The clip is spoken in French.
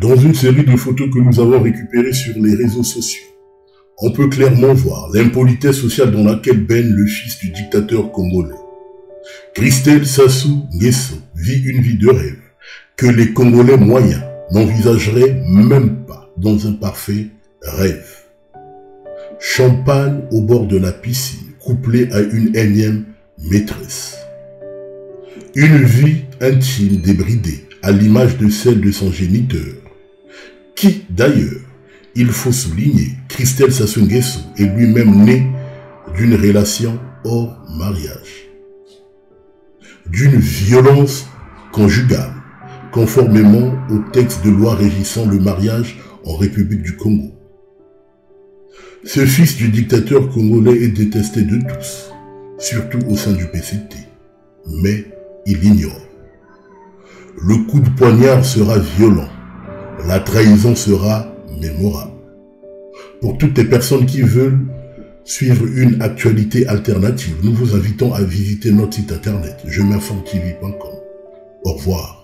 Dans une série de photos que nous avons récupérées sur les réseaux sociaux, on peut clairement voir l'impolitesse sociale dans laquelle baigne le fils du dictateur congolais. Christelle Sassou Nguesso vit une vie de rêve que les Congolais moyens n'envisageraient même pas dans un parfait rêve. Champagne au bord de la piscine, couplé à une énième maîtresse. Une vie intime débridée, à l'image de celle de son géniteur, qui d'ailleurs, il faut souligner, Christelle Sassou est lui-même né d'une relation hors mariage, d'une violence conjugale, conformément au texte de loi régissant le mariage en République du Congo. Ce fils du dictateur congolais est détesté de tous, surtout au sein du PCT. Mais il ignore. Le coup de poignard sera violent. La trahison sera mémorable. Pour toutes les personnes qui veulent suivre une actualité alternative, nous vous invitons à visiter notre site internet je Au revoir.